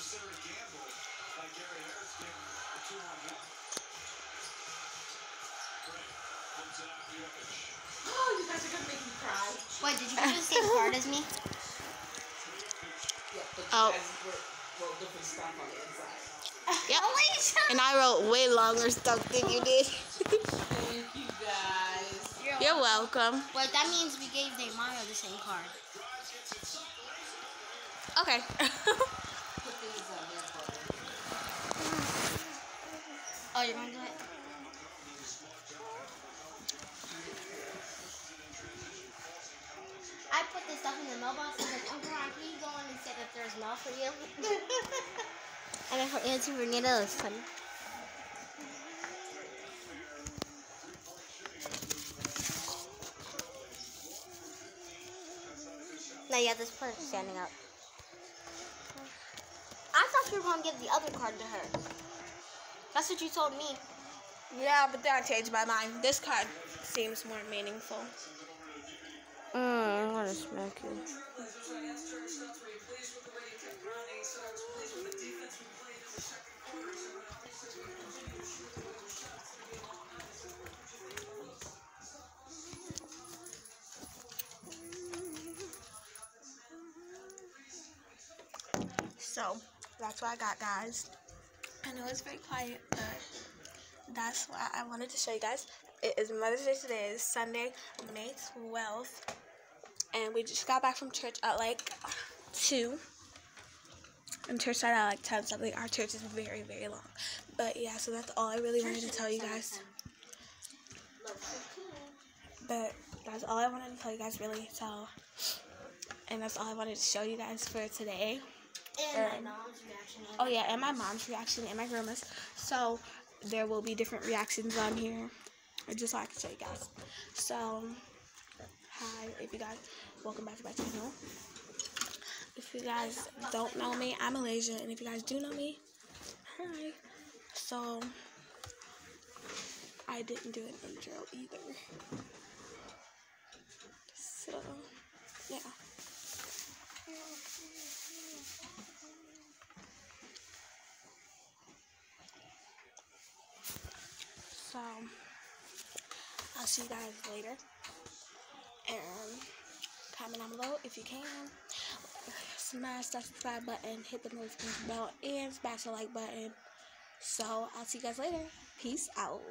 gamble Gary Harris getting a two on one. Oh, you guys are going to make me cry. What, did you just the hard as me? Yeah, but oh. wrote different stuff on the inside. Yep. and I wrote way longer stuff than you did. Thank you guys. You're, You're welcome. welcome. But that means we gave Neymar the same card. Okay. Put on there for me. Oh, you're gonna do it? I put this stuff in the mailbox and like, Uncle Ron, can you go in and say that there's mail for you? and then for Auntie Renita, it funny. Now you have this person standing up. I thought you were gonna give the other card to her. That's what you told me. yeah, but then I changed my mind. This card seems more meaningful. Mm, I'm gonna smack you. So that's what I got, guys. I know it's very quiet, but that's what I wanted to show you guys. It is Mother's Day today. It's Sunday, May 12th. And we just got back from church at like 2. And church started at like 10 something. Our church is very, very long. But yeah, so that's all I really wanted to tell you guys. But that's all I wanted to tell you guys, really. So, and that's all I wanted to show you guys for today. And my mom's reaction. Oh yeah, and my mom's reaction and my grandma's. So there will be different reactions on here. I just like to show you guys. So hi, if you guys welcome back to my channel. If you guys don't know me, I'm Alaysia, and if you guys do know me, hi. So I didn't do an intro either. So yeah. So, I'll see you guys later. And comment down below if you can. Smash that subscribe button, hit the notification bell, and smash the like button. So, I'll see you guys later. Peace out.